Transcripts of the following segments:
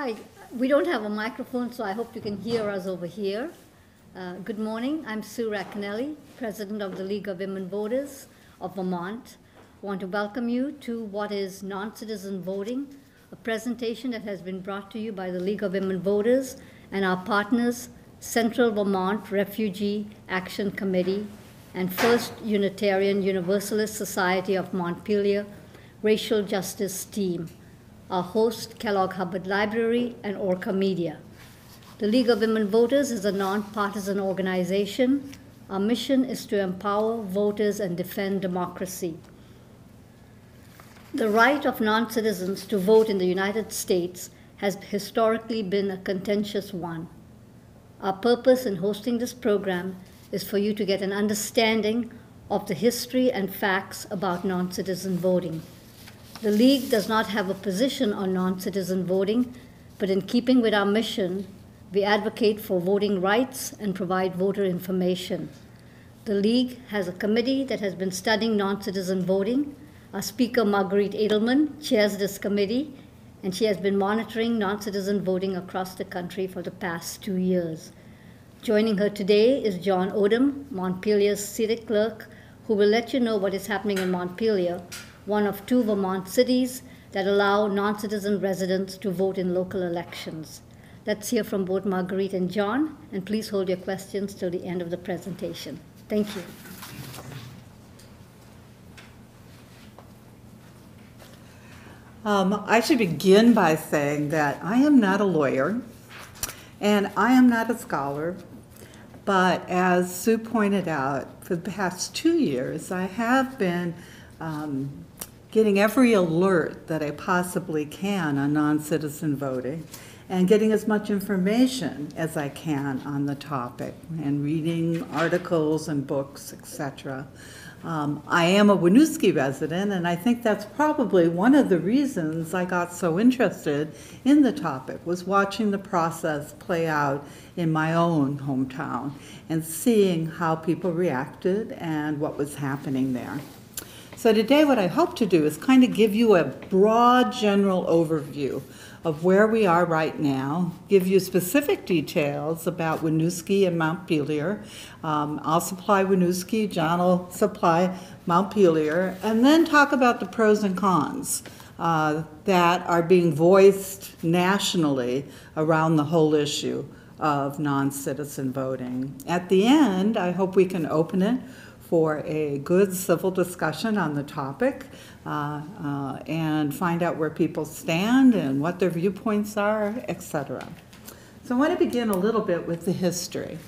Hi, we don't have a microphone, so I hope you can hear us over here. Uh, Good morning, I'm Sue Racanelli, President of the League of Women Voters of Vermont. I Want to welcome you to what is non-citizen voting, a presentation that has been brought to you by the League of Women Voters and our partners, Central Vermont Refugee Action Committee and First Unitarian Universalist Society of Montpelier Racial Justice Team our host, Kellogg Hubbard Library, and Orca Media. The League of Women Voters is a nonpartisan organization. Our mission is to empower voters and defend democracy. The right of non citizens to vote in the United States has historically been a contentious one. Our purpose in hosting this program is for you to get an understanding of the history and facts about non citizen voting. The League does not have a position on non citizen voting, but in keeping with our mission, we advocate for voting rights and provide voter information. The League has a committee that has been studying non citizen voting. Our speaker, Marguerite Edelman, chairs this committee, and she has been monitoring non citizen voting across the country for the past two years. Joining her today is John Odum, Montpelier's city clerk, who will let you know what is happening in Montpelier one of two Vermont cities that allow non citizen residents to vote in local elections. Let's hear from both Marguerite and John, and please hold your questions till the end of the presentation. Thank you. Um, I should begin by saying that I am not a lawyer and I am not a scholar, but as Sue pointed out, for the past two years, I have been um, getting every alert that I possibly can on non-citizen voting and getting as much information as I can on the topic and reading articles and books, etc. Um, I am a Winooski resident, and I think that's probably one of the reasons I got so interested in the topic was watching the process play out in my own hometown and seeing how people reacted and what was happening there. So today what I hope to do is kind of give you a broad general overview of where we are right now, give you specific details about Winooski and Montpelier. Um, I'll supply Winooski, John will supply Montpelier, and then talk about the pros and cons uh, that are being voiced nationally around the whole issue of non-citizen voting. At the end, I hope we can open it for a good civil discussion on the topic uh, uh, and find out where people stand and what their viewpoints are, etc. So I want to begin a little bit with the history.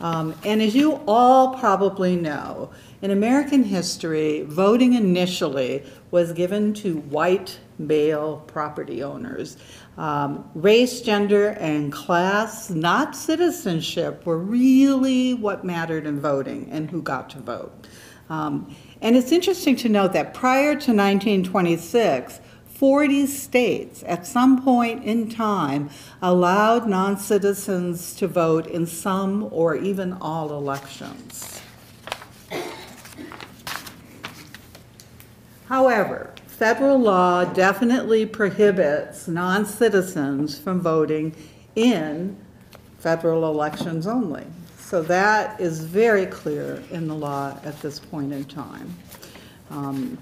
Um, and as you all probably know, in American history, voting initially was given to white male property owners. Um, race, gender, and class, not citizenship, were really what mattered in voting and who got to vote. Um, and it's interesting to note that prior to 1926, 40 states at some point in time allowed non citizens to vote in some or even all elections. However, federal law definitely prohibits non citizens from voting in federal elections only. So that is very clear in the law at this point in time. Um,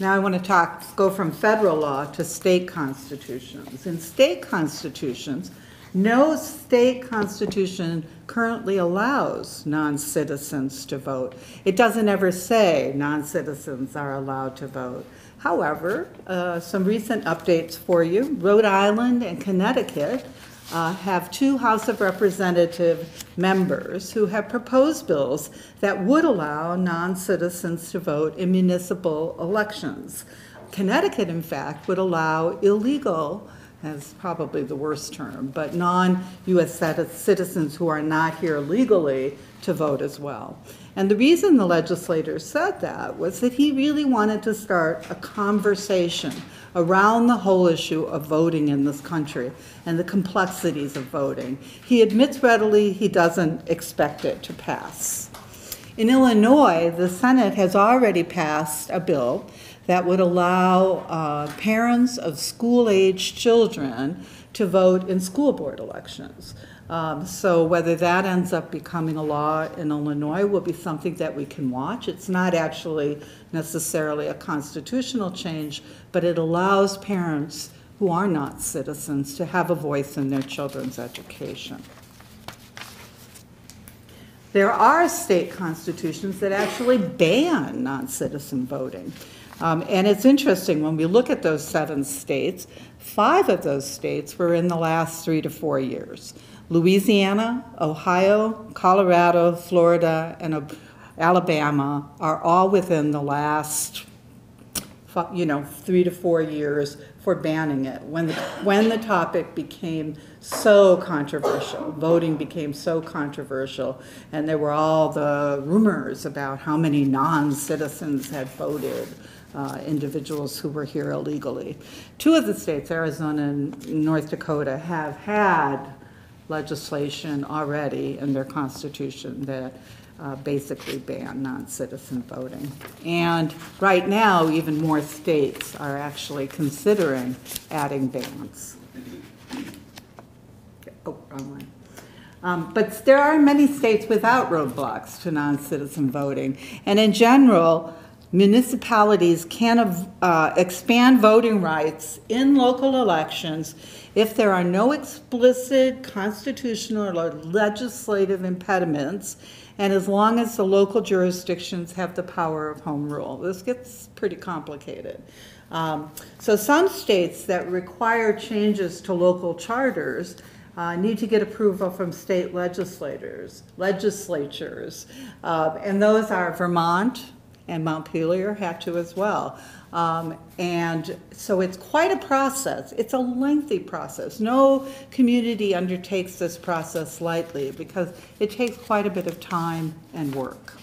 now I want to talk, go from federal law to state constitutions. In state constitutions, no state constitution currently allows non-citizens to vote. It doesn't ever say non-citizens are allowed to vote. However, uh, some recent updates for you. Rhode Island and Connecticut uh, have two House of Representative members who have proposed bills that would allow non-citizens to vote in municipal elections. Connecticut, in fact, would allow illegal is probably the worst term, but non-U.S. citizens who are not here legally to vote as well. And the reason the legislator said that was that he really wanted to start a conversation around the whole issue of voting in this country and the complexities of voting. He admits readily he doesn't expect it to pass. In Illinois, the Senate has already passed a bill that would allow uh, parents of school age children to vote in school board elections. Um, So whether that ends up becoming a law in Illinois will be something that we can watch. It's not actually necessarily a constitutional change, but it allows parents who are not citizens to have a voice in their children's education. There are state constitutions that actually ban non-citizen voting. Um, and it's interesting, when we look at those seven states, five of those states were in the last three to four years. Louisiana, Ohio, Colorado, Florida, and Alabama are all within the last you know, three to four years for banning it. When the, when the topic became so controversial, voting became so controversial, and there were all the rumors about how many non-citizens had voted, uh, individuals who were here illegally. Two of the states, Arizona and North Dakota, have had legislation already in their constitution that uh, basically ban non-citizen voting. And right now, even more states are actually considering adding bans. Oh, wrong one. Um, But there are many states without roadblocks to non-citizen voting. And in general, municipalities can uh, expand voting rights in local elections if there are no explicit constitutional or legislative impediments, and as long as the local jurisdictions have the power of home rule. This gets pretty complicated. Um, So some states that require changes to local charters uh, need to get approval from state legislators, legislatures. Uh, And those are Vermont and Montpelier have to as well. Um, And so it's quite a process. It's a lengthy process. No community undertakes this process lightly because it takes quite a bit of time and work.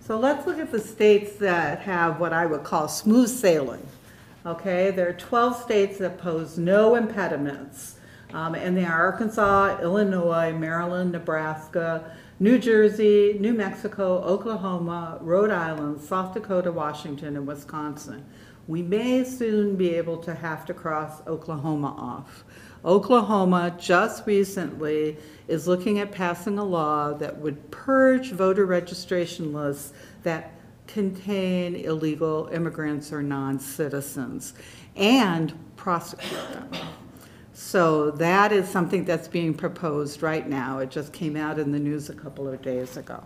So let's look at the states that have what I would call smooth sailing. Okay, there are 12 states that pose no impediments. Um, and they are Arkansas, Illinois, Maryland, Nebraska, New Jersey, New Mexico, Oklahoma, Rhode Island, South Dakota, Washington, and Wisconsin. We may soon be able to have to cross Oklahoma off. Oklahoma just recently is looking at passing a law that would purge voter registration lists that contain illegal immigrants or non-citizens and prosecute them. So that is something that's being proposed right now. It just came out in the news a couple of days ago.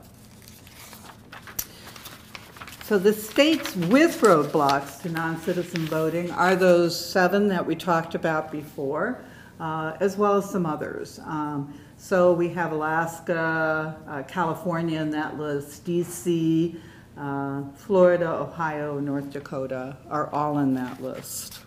So the states with roadblocks to non-citizen voting are those seven that we talked about before, uh, as well as some others. Um, So we have Alaska, uh, California in that list, DC, uh, Florida, Ohio, North Dakota are all in that list.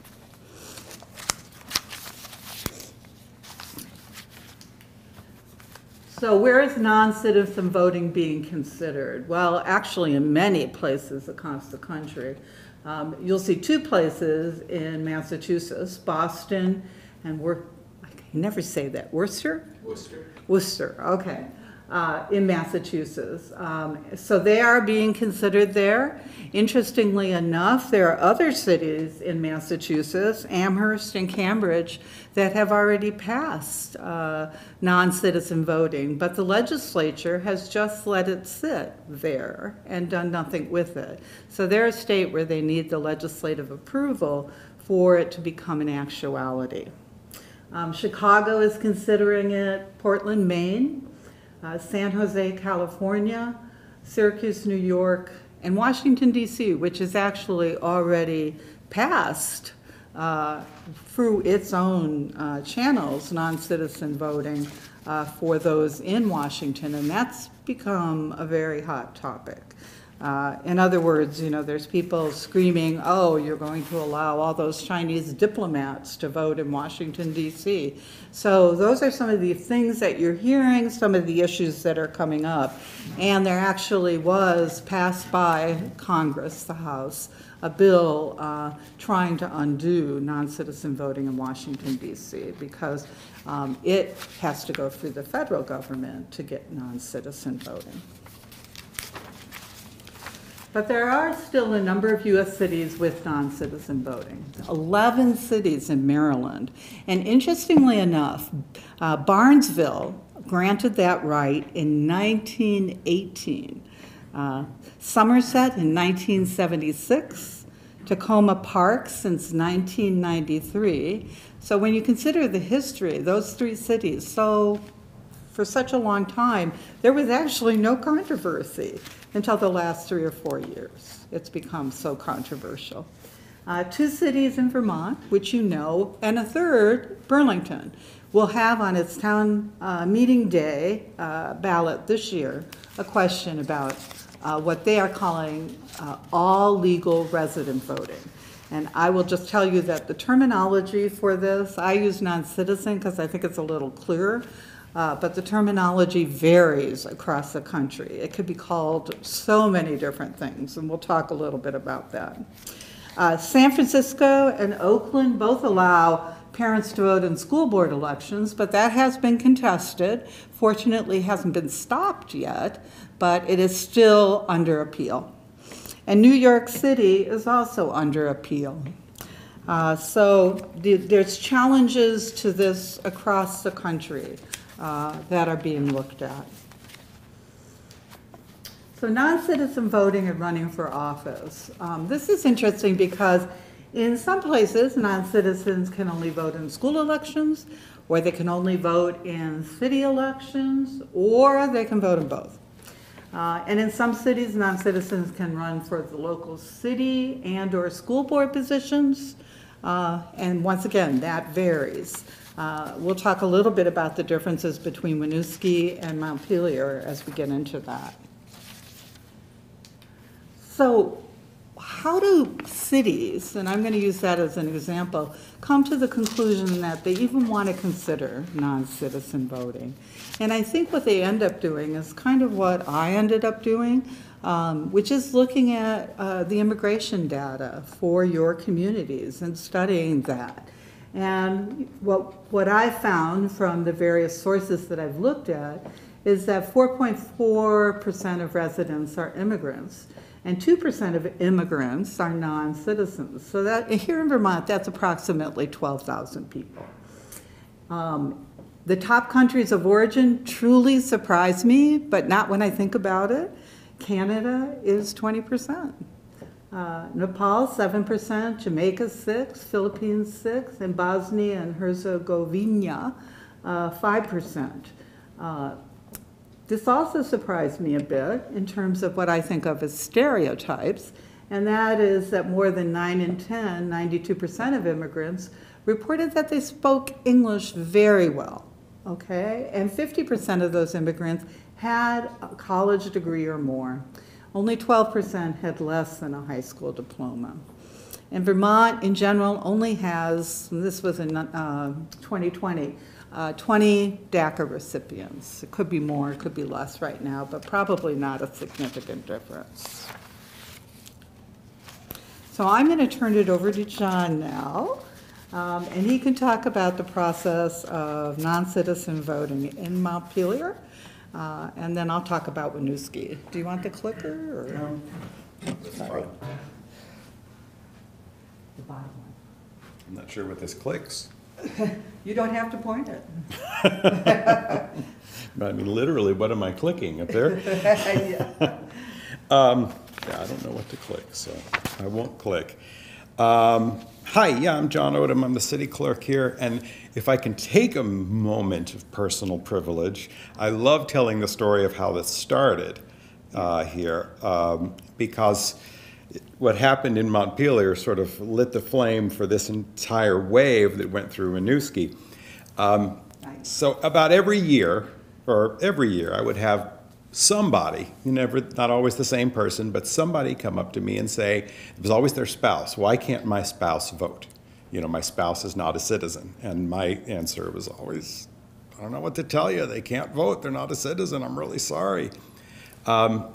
So where is non-citizen voting being considered? Well, actually, in many places across the country. Um, You'll see two places in Massachusetts, Boston and Wor, I can never say that, Worcester? Worcester. Worcester, okay, uh, in Massachusetts. Um, So they are being considered there. Interestingly enough, there are other cities in Massachusetts, Amherst and Cambridge, that have already passed uh, non-citizen voting, but the legislature has just let it sit there and done nothing with it. So they're a state where they need the legislative approval for it to become an actuality. Um, Chicago is considering it, Portland, Maine, uh, San Jose, California, Syracuse, New York, and Washington DC, which is actually already passed uh, through its own uh, channels, non-citizen voting uh, for those in Washington, and that's become a very hot topic. Uh, In other words, you know, there's people screaming, oh, you're going to allow all those Chinese diplomats to vote in Washington DC. So those are some of the things that you're hearing, some of the issues that are coming up. And there actually was passed by Congress, the House, a bill uh, trying to undo non-citizen voting in Washington DC because um, it has to go through the federal government to get non-citizen voting. But there are still a number of U.S. cities with non-citizen voting. 11 cities in Maryland. And interestingly enough, uh, Barnesville granted that right in 1918. Uh, Somerset in 1976. Takoma Park since 1993. So when you consider the history, those three cities, so for such a long time, there was actually no controversy until the last three or four years. It's become so controversial. Uh, two cities in Vermont, which you know, and a third, Burlington, will have on its town uh, meeting day uh, ballot this year a question about uh, what they are calling uh, all legal resident voting. And I will just tell you that the terminology for this, I use non-citizen because I think it's a little clearer. Uh, but the terminology varies across the country. It could be called so many different things, and we'll talk a little bit about that. Uh, San Francisco and Oakland both allow parents to vote in school board elections, but that has been contested. Fortunately, hasn't been stopped yet, but it is still under appeal. And New York City is also under appeal. Uh, so the, there's challenges to this across the country uh, that are being looked at. So non-citizen voting and running for office. Um, this is interesting because in some places, non-citizens can only vote in school elections, or they can only vote in city elections, or they can vote in both. Uh, and in some cities, non-citizens can run for the local city and or school board positions. Uh, and once again, that varies. Uh, we'll talk a little bit about the differences between Winooski and Montpelier as we get into that. So how do cities, and I'm going to use that as an example, come to the conclusion that they even want to consider non-citizen voting? And I think what they end up doing is kind of what I ended up doing, um, which is looking at uh, the immigration data for your communities and studying that. And what, what I found from the various sources that I've looked at is that 4.4% of residents are immigrants and 2% of immigrants are non-citizens. So that here in Vermont, that's approximately 12,000 people. Um, the top countries of origin truly surprise me, but not when I think about it. Canada is 20%. Uh, Nepal, 7%, Jamaica, 6 Philippines, 6 and Bosnia and Herzegovina, uh, 5%. Uh, this also surprised me a bit in terms of what I think of as stereotypes, and that is that more than 9 in 10, 92% of immigrants, reported that they spoke English very well, okay? And 50% of those immigrants had a college degree or more. Only 12% had less than a high school diploma. And Vermont, in general, only has, this was in uh, 2020, uh, 20 DACA recipients. It could be more, it could be less right now, but probably not a significant difference. So I'm going to turn it over to John now, um, and he can talk about the process of non-citizen voting in Montpelier uh, and then I'll talk about Winooski. Do you want the clicker or? No. Sorry. The bottom one. I'm not sure what this clicks. You don't have to point it. But I mean, literally, what am I clicking up there? Yeah. Um, yeah, I don't know what to click, so I won't click. Um, hi, yeah, I'm John Odum. I'm the city clerk here, and if I can take a moment of personal privilege, I love telling the story of how this started uh, here, um, because what happened in Montpelier sort of lit the flame for this entire wave that went through Winooski. Um, Nice. so about every year, or every year, I would have somebody, you never, not always the same person, but somebody come up to me and say, it was always their spouse, why can't my spouse vote? You know, my spouse is not a citizen. And my answer was always, I don't know what to tell you, they can't vote, they're not a citizen, I'm really sorry. Um,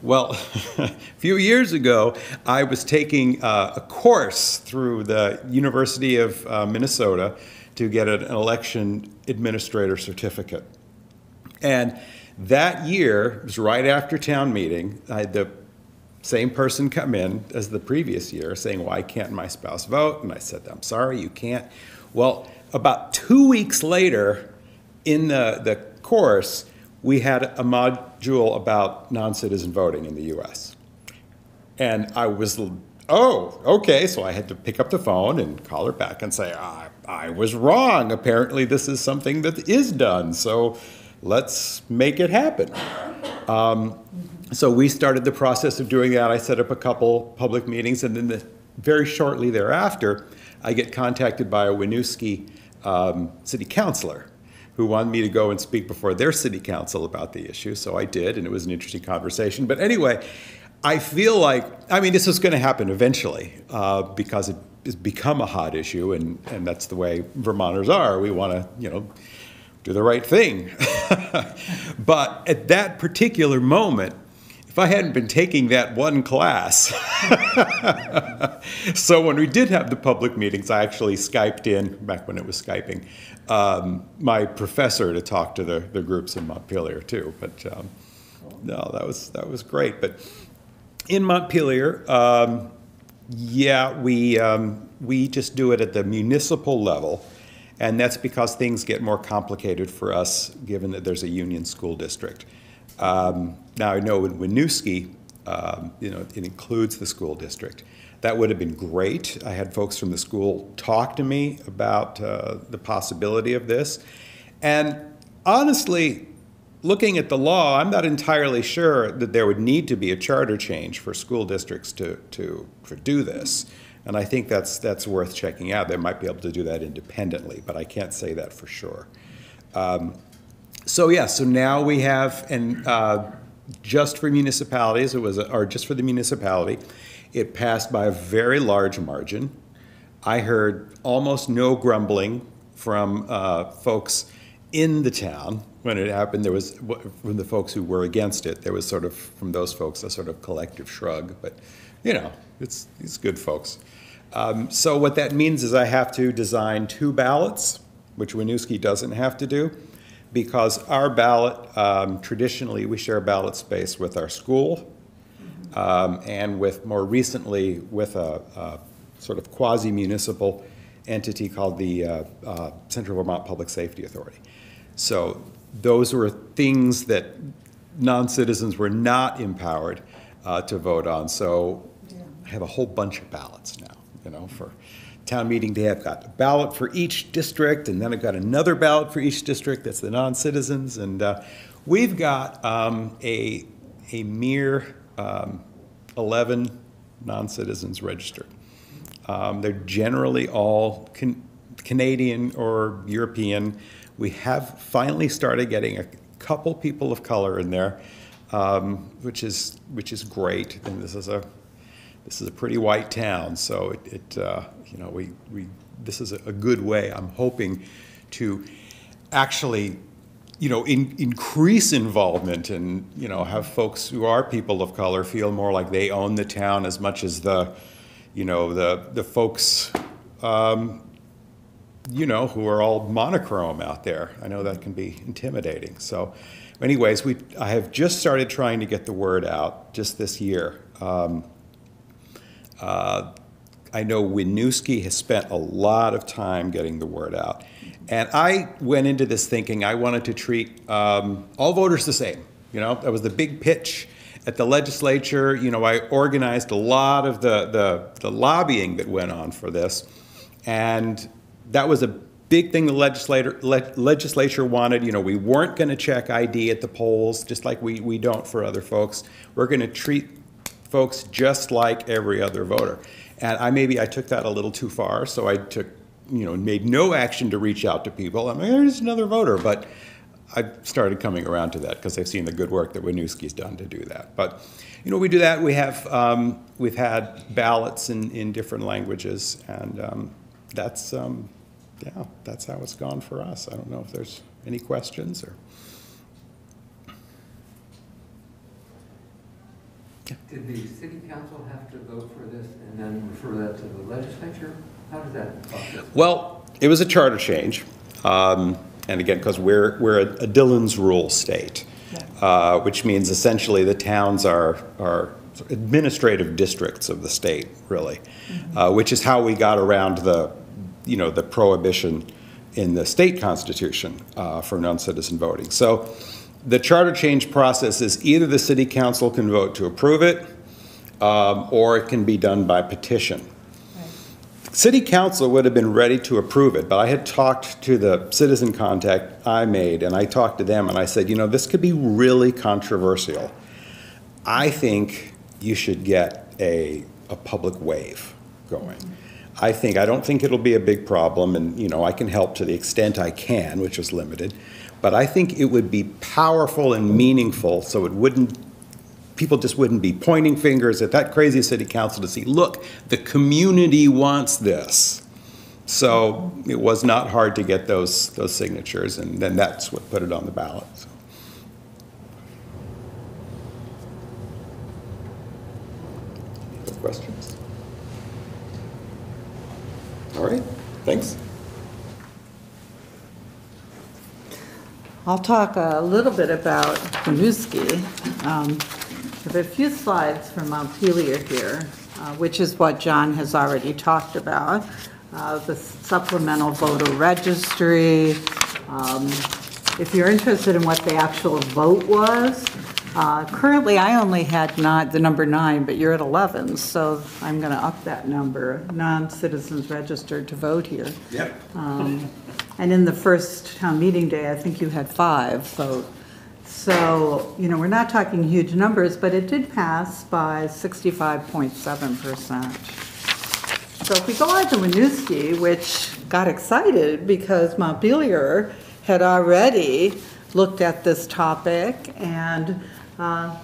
well, a few years ago, I was taking uh, a course through the University of uh, Minnesota to get an election administrator certificate. And that year, it was right after town meeting, I the same person come in as the previous year saying, why can't my spouse vote? And I said, I'm sorry, you can't. Well, about two weeks later, in the, the course, we had a module about non-citizen voting in the US. And I was, oh, okay, so I had to pick up the phone and call her back and say, I, I was wrong. Apparently, this is something that is done, so let's make it happen. Um, so we started the process of doing that. I set up a couple public meetings, and then the, very shortly thereafter, I get contacted by a Winooski um, city councilor who wanted me to go and speak before their city council about the issue. So I did, and it was an interesting conversation. But anyway, I feel like, I mean, this is going to happen eventually uh, because it has become a hot issue, and, and that's the way Vermonters are. We want to, you know, do the right thing. but at that particular moment, if I hadn't been taking that one class, so when we did have the public meetings, I actually Skyped in, back when it was Skyping, um, my professor to talk to the, the groups in Montpelier too. But um, no, that was, that was great. But in Montpelier, um, yeah, we, um, we just do it at the municipal level. And that's because things get more complicated for us, given that there's a union school district. Um, now, I know in Winooski, um, you know, it includes the school district. That would have been great. I had folks from the school talk to me about uh, the possibility of this. And honestly, looking at the law, I'm not entirely sure that there would need to be a charter change for school districts to, to, to do this. And I think that's, that's worth checking out. They might be able to do that independently, but I can't say that for sure. Um, so yeah, so now we have, and uh, just for municipalities, it was, or just for the municipality, it passed by a very large margin. I heard almost no grumbling from uh, folks in the town when it happened. There was, from the folks who were against it, there was sort of, from those folks, a sort of collective shrug. But, you know, it's, it's good folks. Um, so what that means is I have to design two ballots, which Winooski doesn't have to do because our ballot, um, traditionally, we share ballot space with our school um, and with, more recently, with a, a sort of quasi-municipal entity called the uh, uh, Central Vermont Public Safety Authority. So those were things that non-citizens were not empowered uh, to vote on. So I have a whole bunch of ballots now, you know, for town meeting day, I've got a ballot for each district, and then I've got another ballot for each district, that's the non-citizens, and uh, we've got um, a, a mere um, 11 non-citizens registered. Um, They're generally all Can- Canadian or European. We have finally started getting a couple people of color in there, um, which is, which is great, and this is a, this is a pretty white town, so it, it uh, you know, we, we, this is a, good way, I'm hoping, to actually, you know, in, increase involvement and, you know, have folks who are people of color feel more like they own the town as much as the, you know, the, the folks, um, you know, who are all monochrome out there. I know that can be intimidating. So, anyways, we I have just started trying to get the word out just this year. Um, uh, I know Winooski has spent a lot of time getting the word out. And I went into this thinking I wanted to treat um, all voters the same. You know, that was the big pitch at the legislature. You know, I organized a lot of the, the, the lobbying that went on for this. And that was a big thing the legislator, le- legislature wanted. You know, we weren't going to check ID at the polls, just like we, we don't for other folks. We're going to treat folks just like every other voter. And I maybe I took that a little too far, so I took, you know, made no action to reach out to people. I'm like, there's another voter, but I started coming around to that because I've seen the good work that Winooski's done to do that. But you know, we do that. We have um, we've had ballots in, in different languages, and um, that's um, yeah, that's how it's gone for us. I don't know if there's any questions or. Did the city council have to vote for this and then refer that to the legislature? How does that process? Well, it was a charter change, um, and again, because we're, we're a Dillon's rule state, uh, which means essentially the towns are, are administrative districts of the state, really, uh, which is how we got around the, you know, the prohibition in the state constitution uh, for non-citizen voting. So the charter change process is either the city council can vote to approve it, um, or it can be done by petition. City council would have been ready to approve it, but I had talked to the citizen contact I made, and I talked to them, and I said, you know, this could be really controversial. I think you should get a, a public wave going. I think, I don't think it'll be a big problem, and, you know, I can help to the extent I can, which is limited, but I think it would be powerful and meaningful, so it wouldn't people just wouldn't be pointing fingers at that crazy city council to see, look, the community wants this. So it was not hard to get those, those signatures, and then that's what put it on the ballot. so. Questions? All right, thanks. I'll talk a little bit about Winooski. Um, I have a few slides from Montpelier here, uh, which is what John has already talked about. Uh, The supplemental voter registry. Um, If you're interested in what the actual vote was, uh, currently I only had not, the number nine, but you're at 11, so I'm going to up that number, non-citizens registered to vote here. Yep. Um, And in the first town meeting day, I think you had five vote. So, you know, we're not talking huge numbers, but it did pass by 65.7%. So if we go on to Winooski, which got excited because Montpelier had already looked at this topic and uh,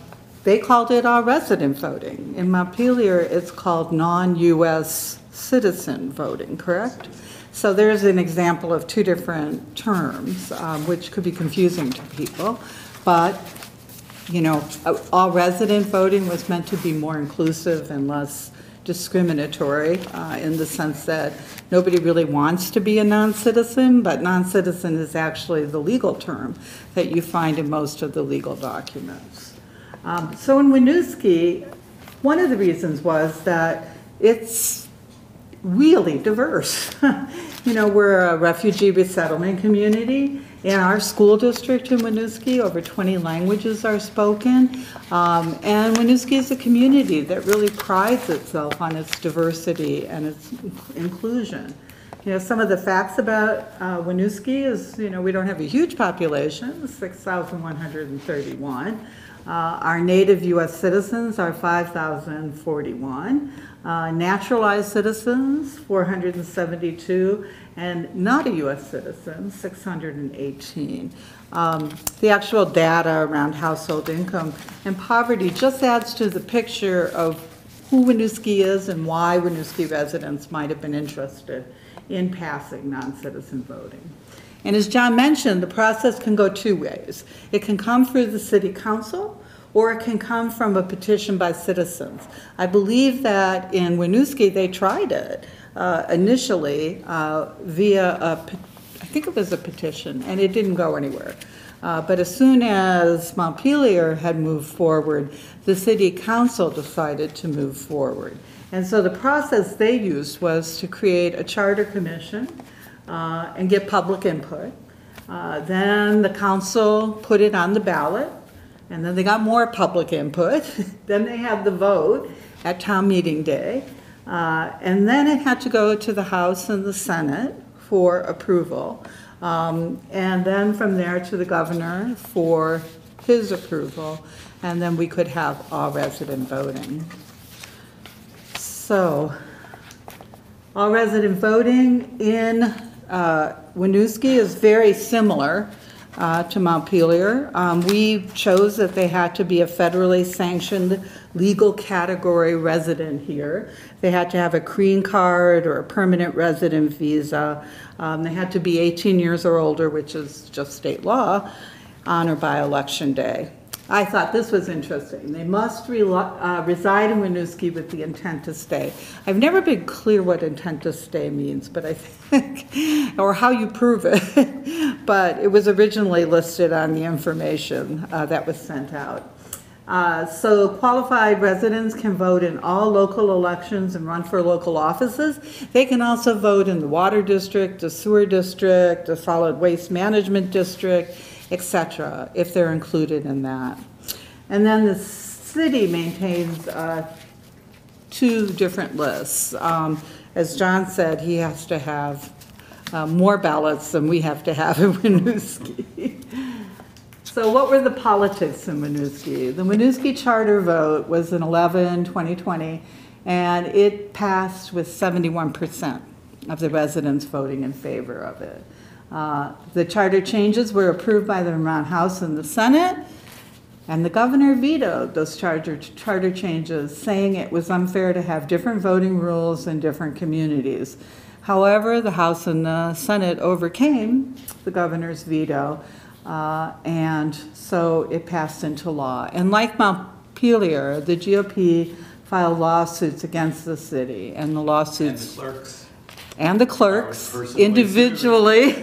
they called it our resident voting. In Montpelier, it's called non-US citizen voting, correct? So there's an example of two different terms, um, which could be confusing to people. But, you know, all resident voting was meant to be more inclusive and less discriminatory uh, in the sense that nobody really wants to be a non-citizen, but non-citizen is actually the legal term that you find in most of the legal documents. Um, So in Winooski, one of the reasons was that it's really diverse. You know, we're a refugee resettlement community. In our school district in Winooski, over 20 languages are spoken. Um, And Winooski is a community that really prides itself on its diversity and its inclusion. You know, some of the facts about uh, Winooski is, you know, we don't have a huge population, 6,131. Uh, Our native US citizens are 5,041. Uh, Naturalized citizens, 472, and not a US citizen, 618. Um, The actual data around household income and poverty just adds to the picture of who Winooski is and why Winooski residents might have been interested in passing non-citizen voting. And as John mentioned, the process can go two ways. It can come through the city council, or it can come from a petition by citizens. I believe that in Winooski, they tried it uh, initially uh, via a, think it was a petition, and it didn't go anywhere. Uh, But as soon as Montpelier had moved forward, the city council decided to move forward. And so the process they used was to create a charter commission uh, and get public input. Uh, Then the council put it on the ballot, and then they got more public input. Then they had the vote at town meeting day. Uh, And then it had to go to the House and the Senate for approval. Um, And then from there to the governor for his approval. And then we could have all resident voting. So, all resident voting in uh, Winooski is very similar uh, to Montpelier. Um, We chose that they had to be a federally sanctioned legal category resident here. They had to have a green card or a permanent resident visa. Um, They had to be 18 years or older, which is just state law, on or by election day. I thought this was interesting. They must uh, reside in Winooski with the intent to stay. I've never been clear what intent to stay means, but I think, or how you prove it. But it was originally listed on the information uh, that was sent out. Uh, So qualified residents can vote in all local elections and run for local offices. They can also vote in the water district, the sewer district, the solid waste management district, et cetera, if they're included in that. And then the city maintains uh, two different lists. Um, As John said, he has to have uh, more ballots than we have to have in Winooski. So what were the politics in Winooski? The Winooski charter vote was in 11, 2020, and it passed with 71% of the residents voting in favor of it. Uh, The charter changes were approved by the Vermont House and the Senate, and the governor vetoed those charter, charter changes, saying it was unfair to have different voting rules in different communities. However, the House and the Senate overcame the governor's veto, uh, and so it passed into law. And like Montpelier, the GOP filed lawsuits against the city, and the And lawsuits the clerks. And the clerks Personally individually,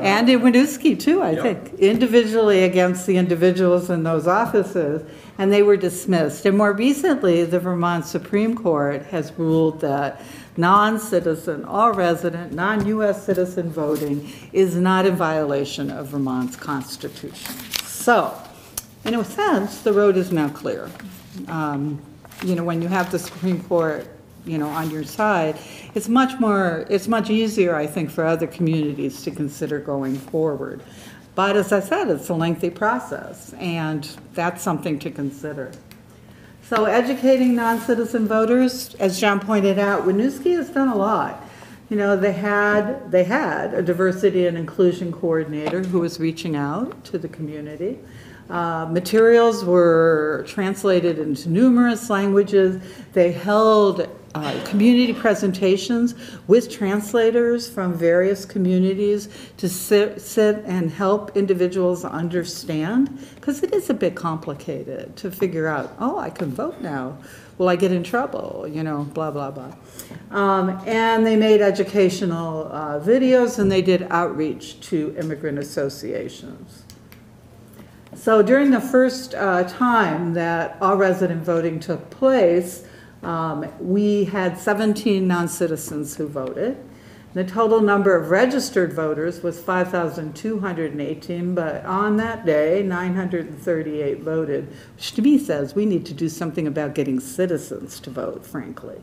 and in Winooski too, I Yep. think, individually against the individuals in those offices, and they were dismissed. And more recently, the Vermont Supreme Court has ruled that non-citizen, all resident, non-US citizen voting is not in violation of Vermont's constitution. So, in a sense, the road is now clear. Um, You know, when you have the Supreme Court, you know, on your side, it's much more, it's much easier, I think, for other communities to consider going forward. But as I said, it's a lengthy process, and that's something to consider. So educating non-citizen voters, as John pointed out, Winooski has done a lot. You know, they had, they had a diversity and inclusion coordinator who was reaching out to the community. Uh, Materials were translated into numerous languages. They held uh, community presentations with translators from various communities to sit, sit and help individuals understand, because it is a bit complicated to figure out, oh, I can vote now. Will I get in trouble? You know, blah, blah, blah. Um, and they made educational uh, videos and they did outreach to immigrant associations. So during the first uh, time that all resident voting took place, um, we had 17 non-citizens who voted. The total number of registered voters was 5,218, but on that day, 938 voted, which to me says we need to do something about getting citizens to vote, frankly.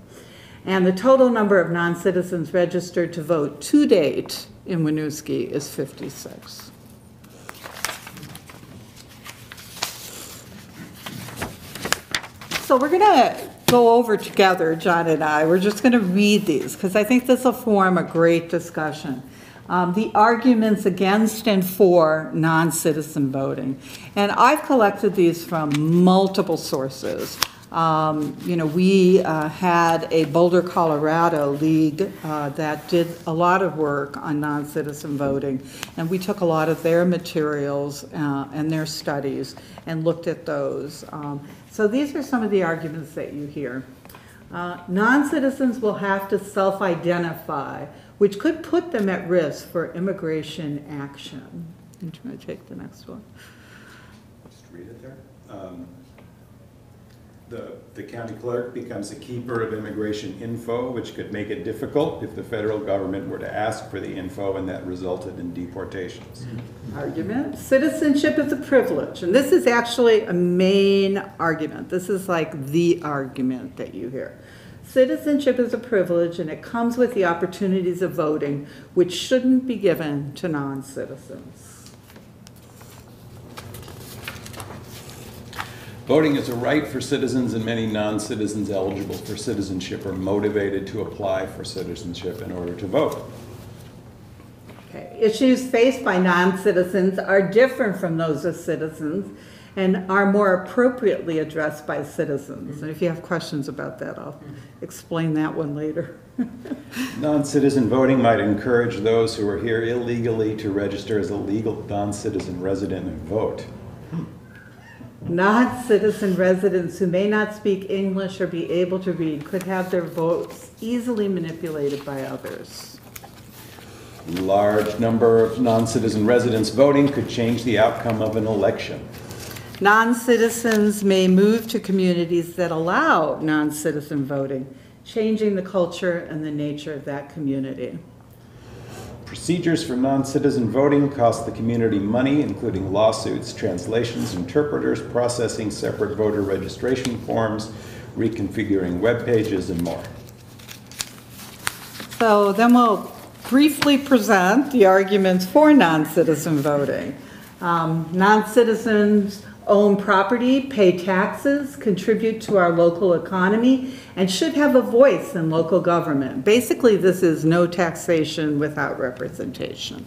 And the total number of non-citizens registered to vote to date in Winooski is 56. So we're going to go over together, John and I. We're just going to read these because I think this will form a great discussion. Um, the arguments against and for non-citizen voting. And I've collected these from multiple sources. Um, You know, we uh, had a Boulder, Colorado league uh, that did a lot of work on non-citizen voting, and we took a lot of their materials uh, and their studies and looked at those. Um, So these are some of the arguments that you hear. Uh, Non-citizens will have to self-identify, which could put them at risk for immigration action. I'm trying to take the next one. Just read it there. Um, The, the county clerk becomes a keeper of immigration info, which could make it difficult if the federal government were to ask for the info and that resulted in deportations. Mm-hmm. argument. Citizenship is a privilege, and this is actually a main argument. This is like the argument that you hear. Citizenship is a privilege, and it comes with the opportunities of voting, which shouldn't be given to non-citizens. Voting is a right for citizens and many non-citizens eligible for citizenship are motivated to apply for citizenship in order to vote. Okay. Issues faced by non-citizens are different from those of citizens and are more appropriately addressed by citizens. And if you have questions about that, I'll explain that one later. Non-citizen voting might encourage those who are here illegally to register as a legal non-citizen resident and vote. Non-citizen residents who may not speak English or be able to read could have their votes easily manipulated by others. Large number of non-citizen residents voting could change the outcome of an election. Non-citizens may move to communities that allow non-citizen voting, changing the culture and the nature of that community. Procedures for non-citizen voting cost the community money, including lawsuits, translations, interpreters, processing separate voter registration forms, reconfiguring web pages, and more. So then we'll briefly present the arguments for non-citizen voting. Um, Non-citizens own property, pay taxes, contribute to our local economy, and should have a voice in local government. Basically, this is no taxation without representation.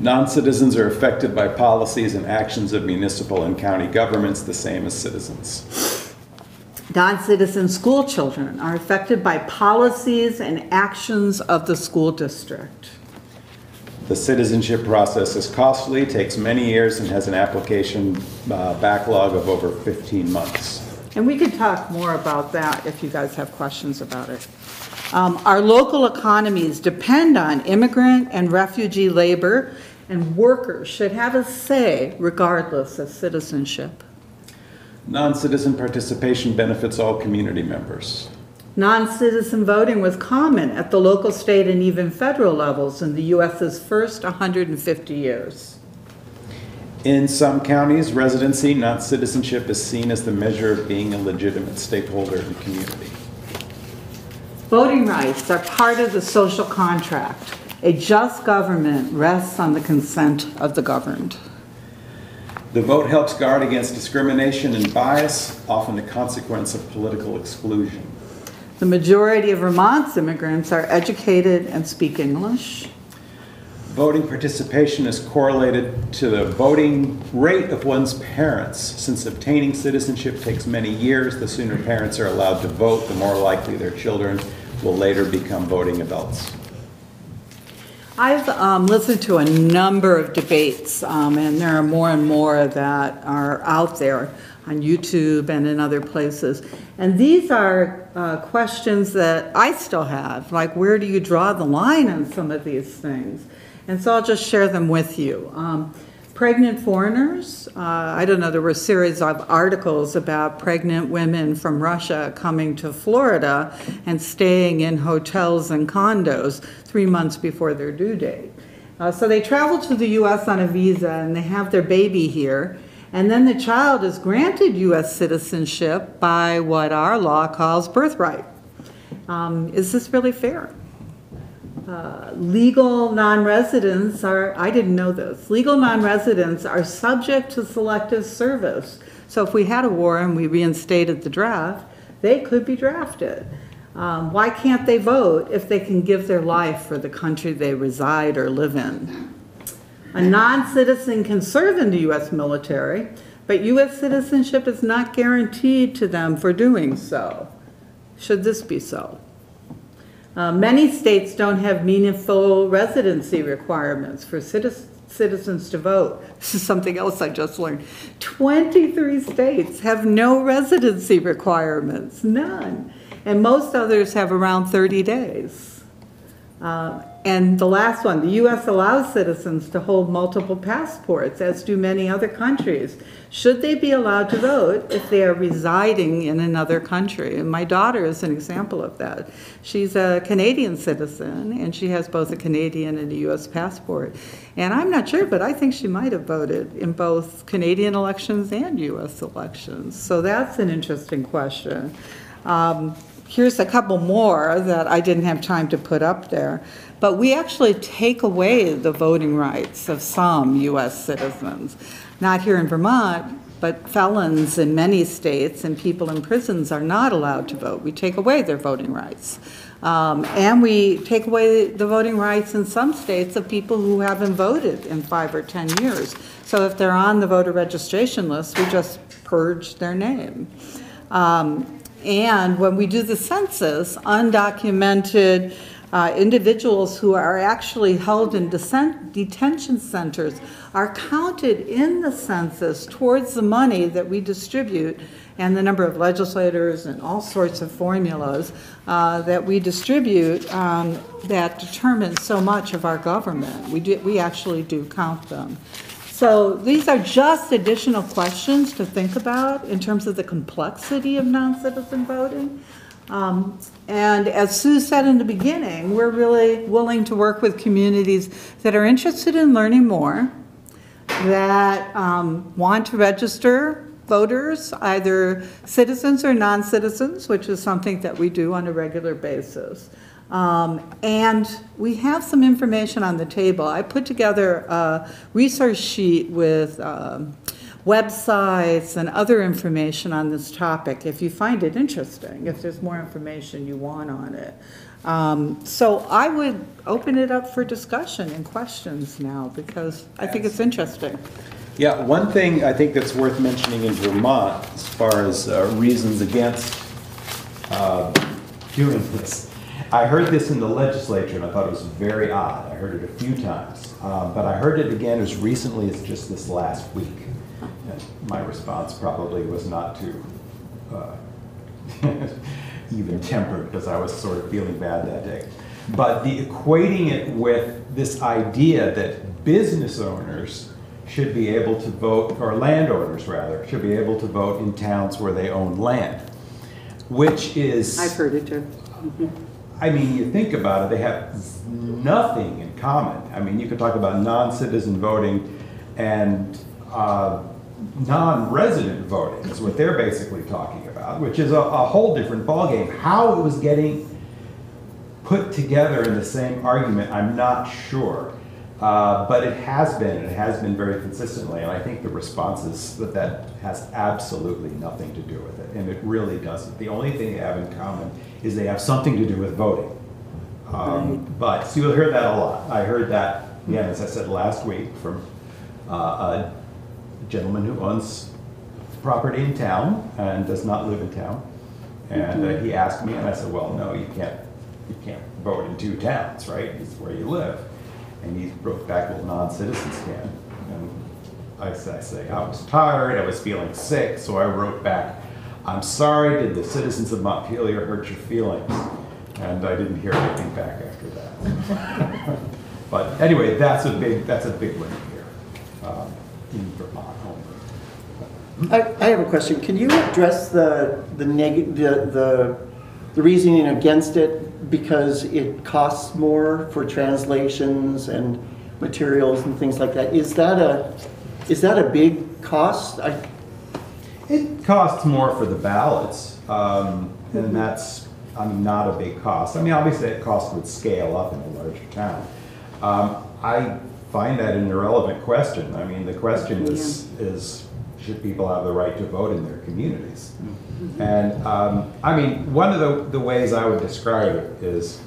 Non-citizens are affected by policies and actions of municipal and county governments the same as citizens. Non-citizen school children are affected by policies and actions of the school district. The citizenship process is costly, takes many years, and has an application uh, backlog of over 15 months. And we could talk more about that if you guys have questions about it. Um, Our local economies depend on immigrant and refugee labor, and workers should have a say regardless of citizenship. Non-citizen participation benefits all community members. Non-citizen voting was common at the local, state, and even federal levels in the U.S.'s first 150 years. In some counties, residency, not citizenship, is seen as the measure of being a legitimate stakeholder in the community. Voting rights are part of the social contract. A just government rests on the consent of the governed. The vote helps guard against discrimination and bias, often a consequence of political exclusion. The majority of Vermont's immigrants are educated and speak English. Voting participation is correlated to the voting rate of one's parents. Since obtaining citizenship takes many years, the sooner parents are allowed to vote, the more likely their children will later become voting adults. I've um, listened to a number of debates, um, and there are more and more that are out there on YouTube and in other places. And these are uh, questions that I still have, like where do you draw the line on some of these things? And so I'll just share them with you. Um, pregnant foreigners, uh, I don't know, there were a series of articles about pregnant women from Russia coming to Florida and staying in hotels and condos three months before their due date. Uh, so they travel to the US on a visa and they have their baby here. And then the child is granted US citizenship by what our law calls birthright. Um, is this really fair? Uh, legal non-residents are, I didn't know this, legal non-residents are subject to selective service. So if we had a war and we reinstated the draft, they could be drafted. Um, why can't they vote if they can give their life for the country they reside or live in? A non-citizen can serve in the U.S. military, but U.S. citizenship is not guaranteed to them for doing so. Should this be so? Uh, Many states don't have meaningful residency requirements for citi- citizens to vote. This is something else I just learned. 23 states have no residency requirements, none. And most others have around 30 days. Uh, And the last one, the U.S. allows citizens to hold multiple passports, as do many other countries. Should they be allowed to vote if they are residing in another country? And my daughter is an example of that. She's a Canadian citizen, and she has both a Canadian and a U.S. passport. And I'm not sure, but I think she might have voted in both Canadian elections and U.S. elections. So that's an interesting question. Um, Here's a couple more that I didn't have time to put up there. But we actually take away the voting rights of some U.S. citizens. Not here in Vermont, but felons in many states and people in prisons are not allowed to vote. We take away their voting rights. Um, And we take away the voting rights in some states of people who haven't voted in five or 10 years. So if they're on the voter registration list, we just purge their name. Um, and when we do the census, undocumented uh, individuals who are actually held in detention centers are counted in the census towards the money that we distribute and the number of legislators and all sorts of formulas uh, that we distribute um, that determine so much of our government. We do, we actually do count them. So these are just additional questions to think about in terms of the complexity of non-citizen voting. Um, And as Sue said in the beginning, we're really willing to work with communities that are interested in learning more, that um, want to register voters, either citizens or non-citizens, which is something that we do on a regular basis. Um, And we have some information on the table. I put together a resource sheet with um, websites and other information on this topic, if you find it interesting, if there's more information you want on it. Um, So I would open it up for discussion and questions now, because I think it's interesting. Yeah, one thing I think that's worth mentioning in Vermont, as far as uh, reasons against uh, doing this, I heard this in the legislature and I thought it was very odd. I heard it a few times, Um, but I heard it again as recently as just this last week. And My response probably was not too uh, even tempered because I was sort of feeling bad that day. But the equating it with this idea that business owners should be able to vote, or landowners rather, should be able to vote in towns where they own land, which is. I've heard it too. I mean, you think about it, they have nothing in common. I mean, you could talk about non-citizen voting and uh, non-resident voting is what they're basically talking about, which is a, a whole different ballgame. How it was getting put together in the same argument, I'm not sure. Uh, but it has been, it has been very consistently, and I think the response is that that has absolutely nothing to do with it, and it really doesn't. The only thing they have in common is they have something to do with voting. Um, But, so you'll hear that a lot. I heard that, again, as I said last week, from uh, a gentleman who owns property in town and does not live in town. And uh, he asked me, and I said, well, no, you can't, you can't vote in two towns, right? It's where you live. And he wrote back, well, non-citizens can. And I say, I say, I was tired, I was feeling sick, so I wrote back, I'm sorry, did the citizens of Montpelier hurt your feelings? And I didn't hear anything back after that. But anyway, that's a big, that's a big one here, um, in Vermont. I, I have a question. Can you address the, the neg, the, the, the reasoning against it because it costs more for translations and materials and things like that? Is that a, is that a big cost? I, It costs more for the ballots, um, and that's, I mean, not a big cost. I mean, obviously, that cost would scale up in a larger town. Um, I find that an irrelevant question. I mean, the question is, is should people have the right to vote in their communities? And, um, I mean, one of the, the ways I would describe it is,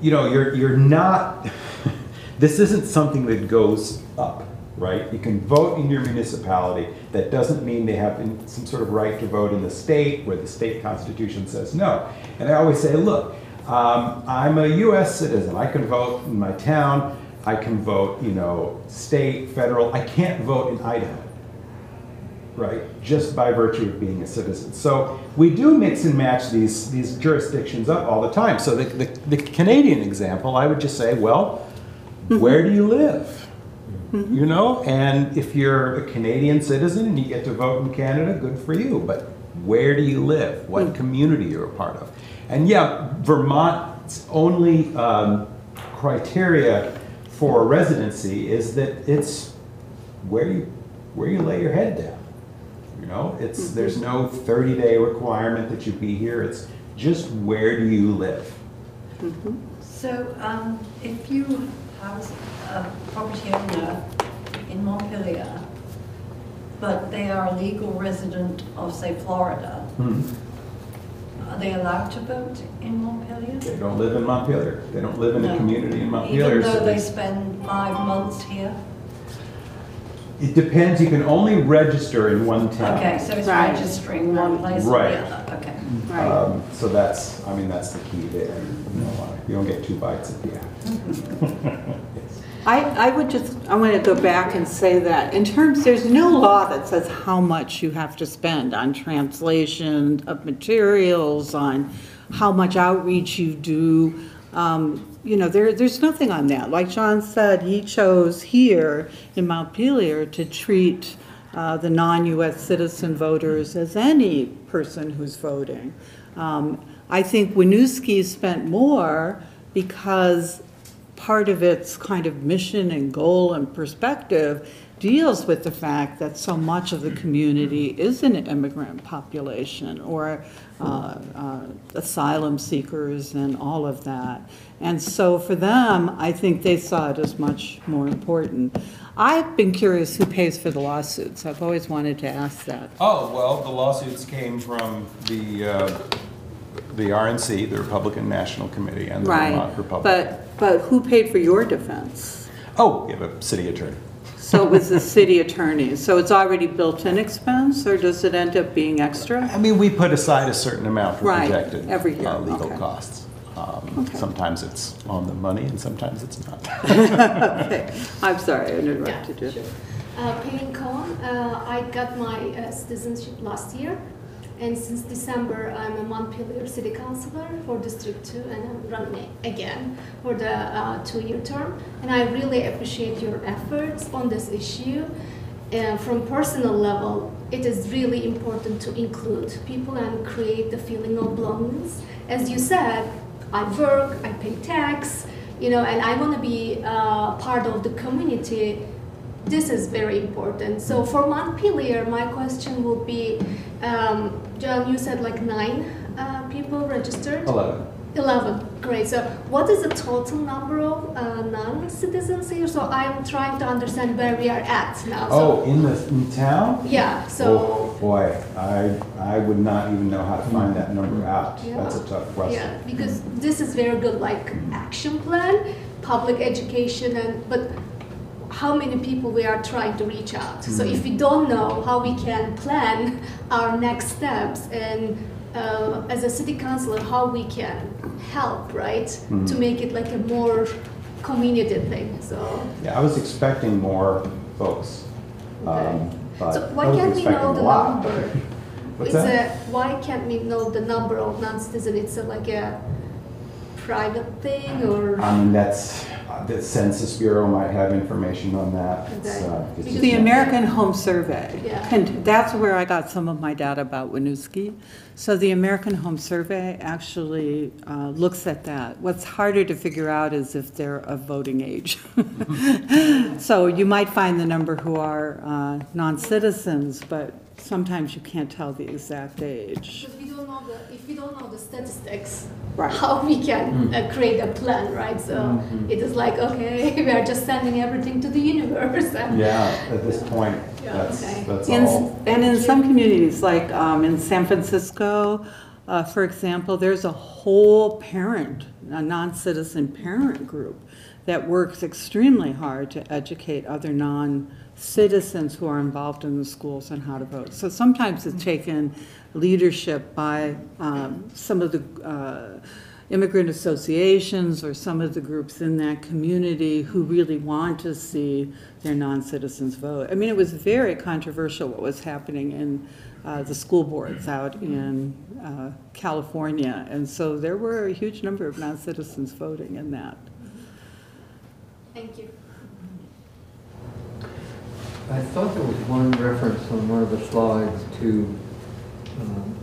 you know, you're, you're not, this isn't something that goes up, right? You can vote in your municipality. That doesn't mean they have some sort of right to vote in the state where the state constitution says no. And I always say, look, um, I'm a US citizen. I can vote in my town. I can vote, you know, state, federal. I can't vote in Idaho right? Just by virtue of being a citizen. So we do mix and match these, these jurisdictions up all the time. So the, the, the Canadian example, I would just say, well, mm-hmm. where do you live? Mm-hmm. You know, and if you're a Canadian citizen and you get to vote in Canada, good for you. But where do you live? What mm. community you're a part of? And yeah, Vermont's only um, criteria for residency is that it's where you where you lay your head down. You know, it's mm-hmm. there's no 30 day requirement that you be here. It's just where do you live? Mm-hmm. So, um, if you have a property owner in Montpelier, but they are a legal resident of, say, Florida, hmm. Are they allowed to vote in Montpelier? They don't live in Montpelier. They don't live in a community in Montpelier. Even so though they spend five months here? it depends. You can only register in one town. Okay, so it's Right. registering one place or Right. the other, okay. Um, so that's, I mean, that's the key there. You don't, wanna- you don't get two bites at the apple. I, I would just, I want to go back and say that in terms, there's no law that says how much you have to spend on translation of materials, on how much outreach you do. um, you know, there, there's nothing on that. Like John said, he chose here in Montpelier to treat uh, the non-US citizen voters as any person who's voting. Um, I think Winooski spent more because part of its kind of mission and goal and perspective deals with the fact that so much of the community is an immigrant population or uh, uh, asylum seekers and all of that. And so for them, I think they saw it as much more important. I've been curious who pays for the lawsuits. I've always wanted to ask that. Oh, well, the lawsuits came from the, uh, the RNC, the Republican National Committee, and the Vermont Right, Republican. but, but who paid for your defense? Oh, you have a city attorney. So it was the city attorney, so it's already built-in expense, or does it end up being extra? I mean, we put aside a certain amount for Right, projected every year, uh, legal okay. costs. Um, Okay. Sometimes it's on the money and sometimes it's not. Okay, I'm sorry, I Yeah, interrupted you. sure. Uh, Pelin Kohn, uh, I got my uh, citizenship last year, and since December, I'm a Montpelier City Councilor for District 2, and I'm running again for the uh, two-year term. And I really appreciate your efforts on this issue. From personal level, it is really important to include people and create the feeling of belongingness. As you said, I work, I pay tax, you know, and I want to be uh, part of the community this is very important. So for Montpelier, my question will be, um, John, you said like nine uh, people registered? Eleven. 11, great. So what is the total number of uh, non-citizens here? So I'm trying to understand where we are at now. So, Oh, in the, in town? Yeah, so. Oh, boy, I, I would not even know how to find that number out. Yeah. That's a tough question. yeah, because this is very good, like action plan, public education, and, but how many people we are trying to reach out. So if we don't know how we can plan our next steps and uh, as a city councilor, how we can help, right, to make it like a more community thing. So, Yeah, I was expecting more folks. Okay. um, but so why can't we know the number? What's it's that? a why can't we know the number of non-citizens? It's a, like a private thing or. I mean, that's, uh, the Census Bureau might have information on that. It's, Okay. uh, it's just The not- American Home Survey, Yeah. can- that's where I got some of my data about Winooski. So the American Home Survey actually uh, looks at that. What's harder to figure out is if they're of voting age. So you might find the number who are uh, non-citizens, but sometimes you can't tell the exact age. Because we don't know the, if we don't know the statistics, Right. how we can uh, create a plan, right? So it is like, okay, we are just sending everything to the universe. and- Yeah, at this point, Yeah, that's, okay. that's In- all. And in some communities, like um, in San Francisco, uh, for example, there's a whole parent, a non-citizen parent group that works extremely hard to educate other non-citizens who are involved in the schools and how to vote. So sometimes it's taken leadership by um, some of the uh, immigrant associations or some of the groups in that community who really want to see their non-citizens vote. I mean, it was very controversial what was happening in uh, the school boards out in uh, California. And so there were a huge number of non-citizens voting in that. Thank you. I thought there was one reference on one of the slides to, um,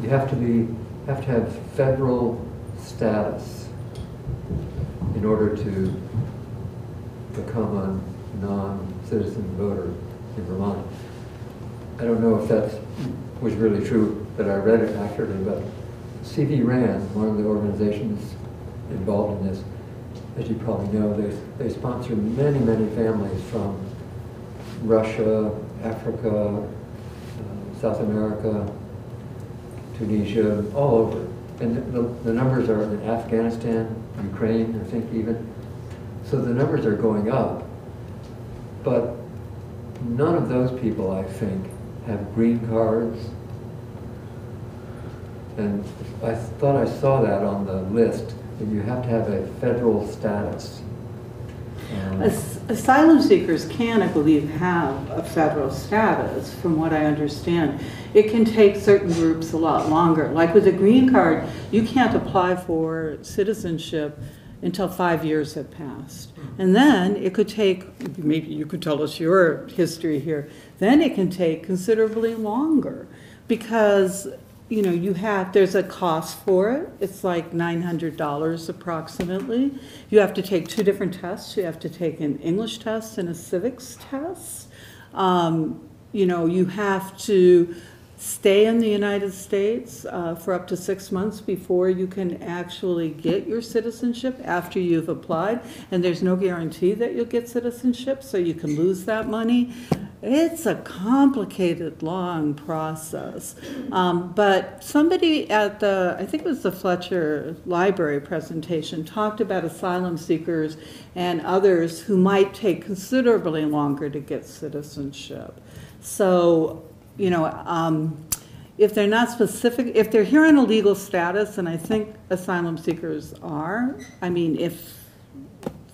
you have to be, have to have federal status in order to become a non-citizen voter in Vermont. I don't know if that was really true, that I read it accurately, but CVRAN, one of the organizations involved in this, as you probably know, they, they sponsor many, many families from Russia, Africa, uh, South America, Tunisia, all over. And the, the numbers are in Afghanistan, Ukraine, I think even. So the numbers are going up. But none of those people, I think, have green cards. And I thought I saw that on the list, that you have to have a federal status. Um, Asylum seekers can, I believe, have a federal status, from what I understand. it can take certain groups a lot longer. Like with a green card, you can't apply for citizenship until five years have passed. And then it could take, maybe you could tell us your history here, then it can take considerably longer because, you know, you have, there's a cost for it. It's like nine hundred dollars approximately. You have to take two different tests. You have to take an English test and a civics test. Um, you know, you have to stay in the United States uh, for up to six months before you can actually get your citizenship after you've applied. And there's no guarantee that you'll get citizenship, so you can lose that money. It's a complicated, long process. Um, but somebody at the, I think it was the Fletcher Library presentation, talked about asylum seekers and others who might take considerably longer to get citizenship. So, you know, um, if they're not specific, if they're here in a legal status, and I think asylum seekers are, I mean, if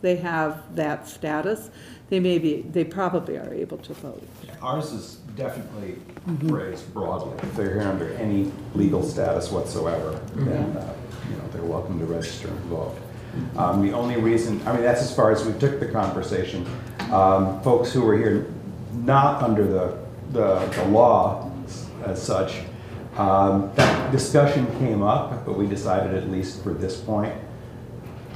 they have that status, they may be, they probably are able to vote. Ours is definitely phrased broadly. If they're here under any legal status whatsoever, then, uh, you know, they're welcome to register and vote. Um, The only reason, I mean, that's as far as we took the conversation. Um, Folks who were here not under the, the the law as such, um, that discussion came up, but we decided at least for this point,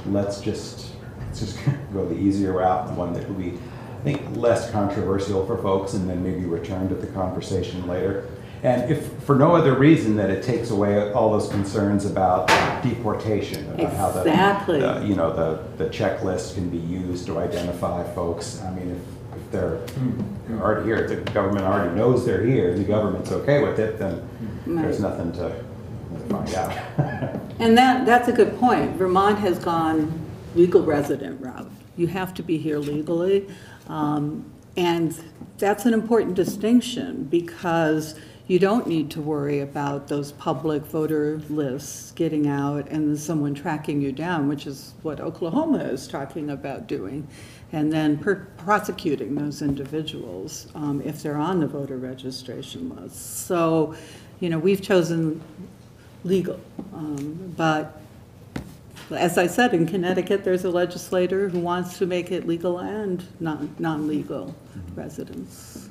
let's just, let's just go the easier route, the one that would be, I think, less controversial for folks, and then maybe return to the conversation later. And if, for no other reason, that it takes away all those concerns about deportation, about how the, the, you know, the, the checklist can be used to identify folks. I mean, if, if they're they're already here, if the government already knows they're here, the government's okay with it, then there's Right. nothing to find out. And that, that's a good point. Vermont has gone legal resident route. You have to be here legally. Um, And that's an important distinction because you don't need to worry about those public voter lists getting out and someone tracking you down, which is what Oklahoma is talking about doing, and then prosecuting those individuals um, if they're on the voter registration list. So, you know, we've chosen legal. Um, But as I said, in Connecticut, there's a legislator who wants to make it legal and non- non-legal residents.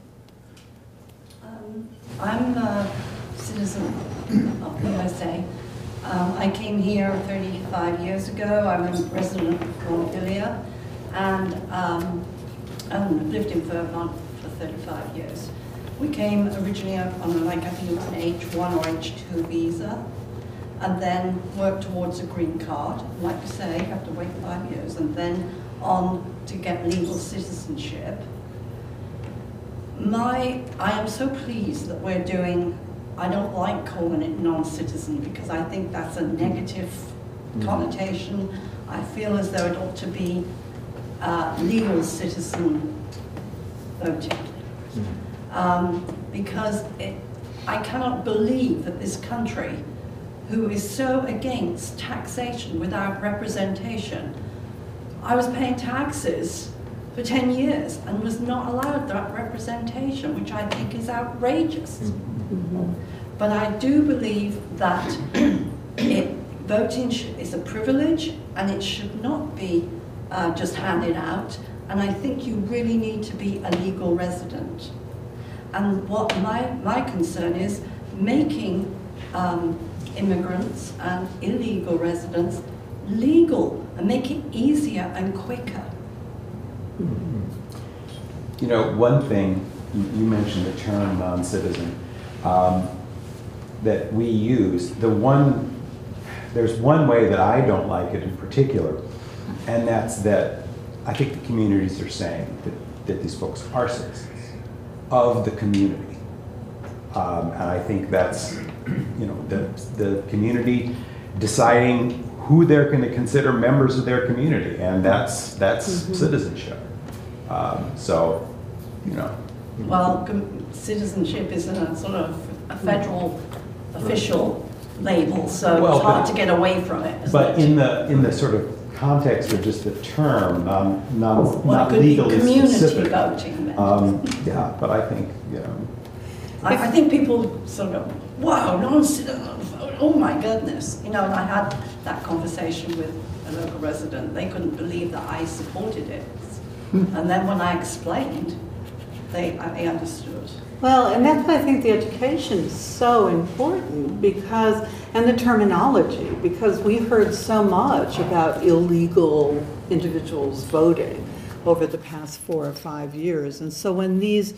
Um, I'm a citizen of the USA. Um, I came here 35 years ago. I'm a resident of Montpelier, and um, and lived in Vermont for 35 years. We came originally on like I think it was an H1 or H2 visa, and then work towards a green card. Like you say, you have to wait five years, and then on to get legal citizenship. My, I am so pleased that we're doing, I don't like calling it non-citizen because I think that's a negative connotation. I feel as though it ought to be uh, legal citizen voting. Um, Because it, I cannot believe that this country, who is so against taxation without representation, I was paying taxes for 10 years and was not allowed that representation, which I think is outrageous. But I do believe that it, voting is a privilege and it should not be uh, just handed out. And I think you really need to be a legal resident. And what my, my concern is making um, immigrants and illegal residents legal and make it easier and quicker. You know, one thing, you you mentioned the term non-citizen, um, that we use, the one, there's one way that I don't like it in particular, and that's that I think the communities are saying that, that these folks are citizens of the community. Um, and I think that's, you know, the, the community deciding who they're going to consider members of their community, and that's, that's citizenship. Um, so, you know, Well, citizenship is a sort of a federal official label, so Well, it's hard but- to get away from it. but it? in the, in the sort of context of just the term, non, non, Well, not legally community specific. voting. Um, yeah, but I think, you know, I, I think people sort of wow, non-citizen, oh my goodness. You know, and I had that conversation with a local resident. They couldn't believe that I supported it. Hmm. And then when I explained, they, they understood. Well, and that's why I think the education is so important because, and the terminology, because we've heard so much about illegal individuals voting over the past four or five years. And so when these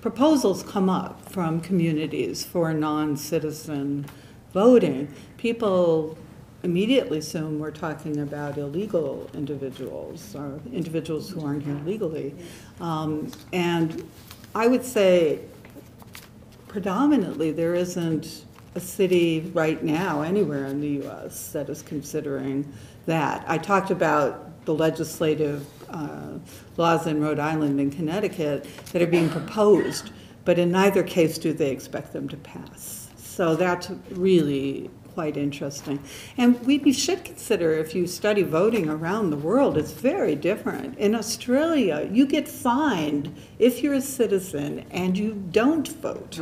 proposals come up from communities for non-citizen voting, people immediately assume we're talking about illegal individuals or individuals who aren't here legally. Um, And I would say predominantly, there isn't a city right now anywhere in the US that is considering that. I talked about the legislative uh, laws in Rhode Island and Connecticut that are being proposed, but in neither case do they expect them to pass. So that's really quite interesting. And we should consider, if you study voting around the world, it's very different. In Australia, you get fined if you're a citizen and you don't vote.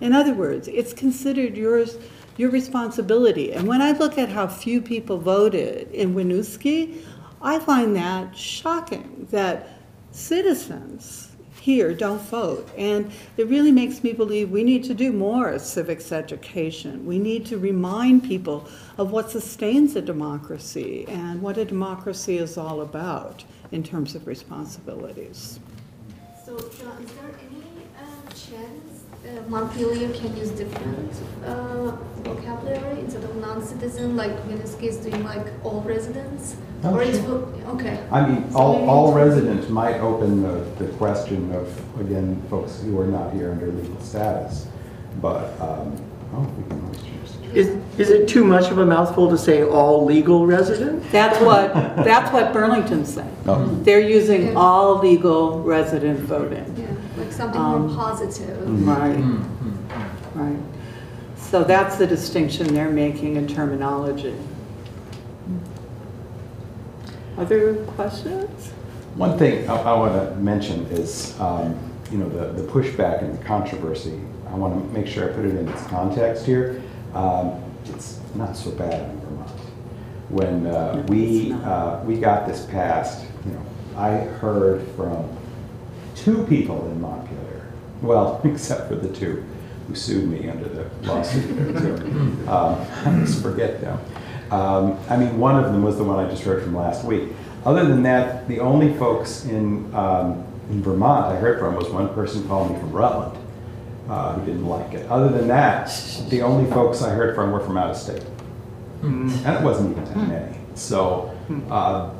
In other words, it's considered yours, your responsibility. And when I look at how few people voted in Winooski, I find that shocking, that citizens here don't vote. And it really makes me believe we need to do more civics education. We need to remind people of what sustains a democracy and what a democracy is all about in terms of responsibilities. So, John, is there any uh, chance uh, Montpelier can use different uh, vocabulary instead of non-citizen, like Winooski is doing like all residents? Oh, Or it's, sure. okay. I mean, So all, all residents might open the, the question of, again, folks who are not here under legal status. But, um, oh, we can always change. Is, is it too much of a mouthful to say all legal residents? That's what, that's what Burlington's saying. Oh. They're using Yeah. all legal resident voting. Yeah, like something Um, more positive. Right, Mm-hmm. right. So that's the distinction they're making in terminology. Other questions? One thing I, I want to mention is, um, you know, the, the pushback and the controversy. I want to make sure I put it in its context here. Um, it's not so bad in Vermont. When uh, No, we, it's not. uh, we got this passed, you know, I heard from two people in Montpelier, well, except for the two who sued me under the lawsuit there too. Um, I just forget them. Um, I mean, one of them was the one I just heard from last week. Other than that, the only folks in, um, in Vermont I heard from was one person called me from Rutland uh, who didn't like it. Other than that, the only folks I heard from were from out of state. And it wasn't even that many. So, uh,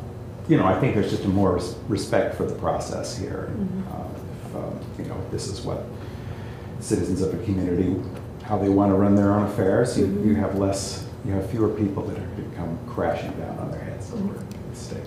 you know, I think there's just a more res- respect for the process here. Uh, if, um, You know, this is what citizens of a community, how they want to run their own affairs, you, you have less, you have fewer people that are going to come crashing down on their heads over the state.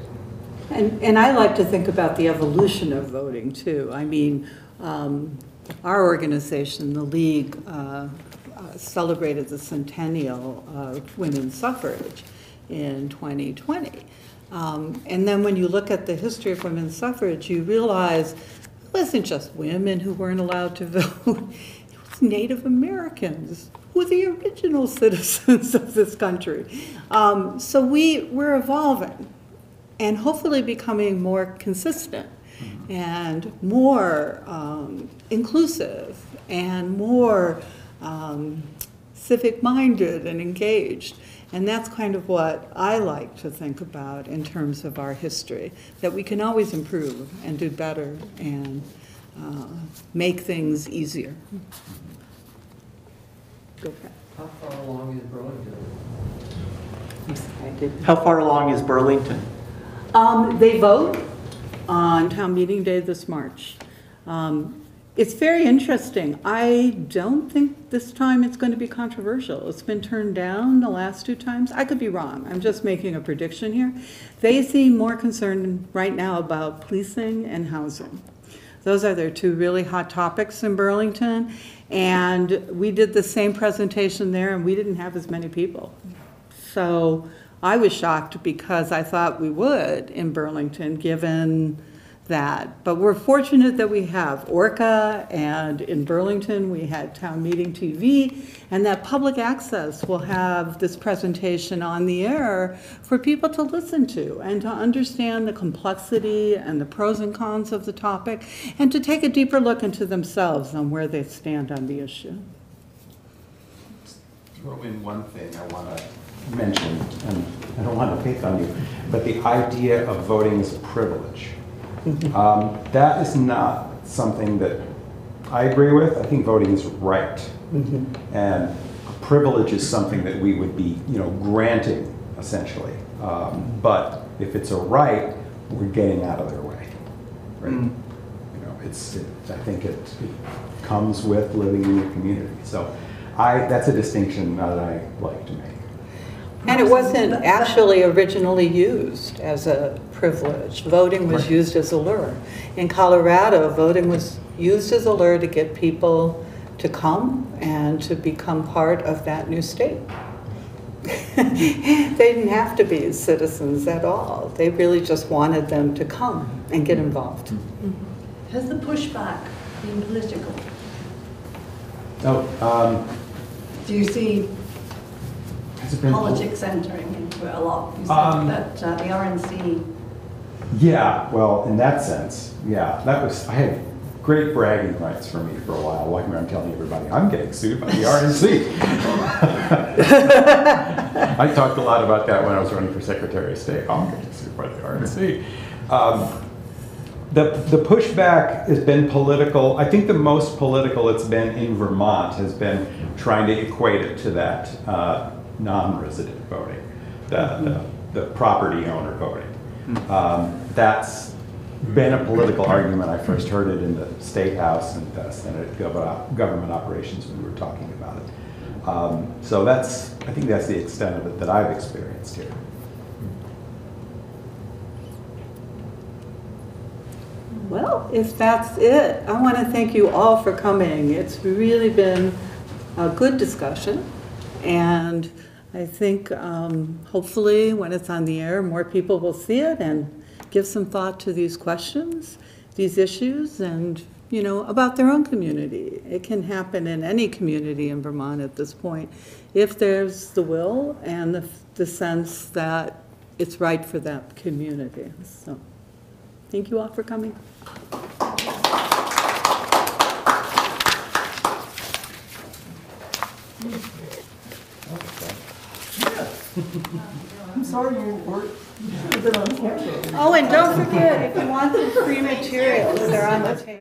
And, and I like to think about the evolution of voting, too. I mean, um, our organization, the League, uh, uh, celebrated the centennial of women's suffrage in 2020. Um, And then when you look at the history of women's suffrage, you realize it wasn't just women who weren't allowed to vote, it was Native Americans who were the original citizens of this country. Um, So we, we're evolving and hopefully becoming more consistent and more um, inclusive and more um, civic-minded and engaged. And that's kind of what I like to think about in terms of our history, that we can always improve and do better and uh, make things easier. Go ahead. How far along is Burlington? I'm sorry, I didn't- How far along is Burlington? Um, they vote on town meeting day this March. Um, it's very interesting. I don't think this time it's going to be controversial. It's been turned down the last two times. I could be wrong. I'm just making a prediction here. They seem more concerned right now about policing and housing. Those are their two really hot topics in Burlington. And we did the same presentation there and we didn't have as many people. So I was shocked because I thought we would in Burlington, given that. But we're fortunate that we have Orca, and in Burlington, we had Town Meeting TV, and that public access will have this presentation on the air for people to listen to and to understand the complexity and the pros and cons of the topic, and to take a deeper look into themselves on where they stand on the issue. Throw in one thing I want to mention, and I don't want to pick on you, but the idea of voting is a privilege. Um, That is not something that I agree with. I think voting is right. And privilege is something that we would be, you know, granting essentially. Um, But if it's a right, we're getting out of their way. Right? You know, it's, it- I think it it comes with living in your community. So I, that's a distinction that I like to make. And it wasn't actually originally used as a privilege. Voting was used as a lure. In Colorado, voting was used as a lure to get people to come and to become part of that new state. They didn't have to be citizens at all. They really just wanted them to come and get involved. Has the pushback been political? Oh, um, Do you see has it been? Politics entering into it a lot? You Um, said that uh, the RNC, Yeah, well, in that sense, yeah, that was, I had great bragging rights for me for a while, walking around telling everybody, I'm getting sued by the RNC. I talked a lot about that when I was running for Secretary of State, I'm getting sued by the RNC. Um, The, the pushback has been political, I think the most political it's been in Vermont has been trying to equate it to that uh, non-resident voting, the, the, the property owner voting. Um, That's been a political argument. I first heard it in the State House and uh, Senate Gov- Government Operations when we were talking about it. Um, So that's, I think that's the extent of it that I've experienced here. Well, if that's it, I want to thank you all for coming. It's really been a good discussion, and I think um, hopefully when it's on the air, more people will see it and give some thought to these questions, these issues, and, you know, about their own community. It can happen in any community in Vermont at this point, if there's the will and the the sense that it's right for that community. So, thank you all for coming. I'm sorry you weren't. Oh, and don't forget, if you want the free materials, they're on the table.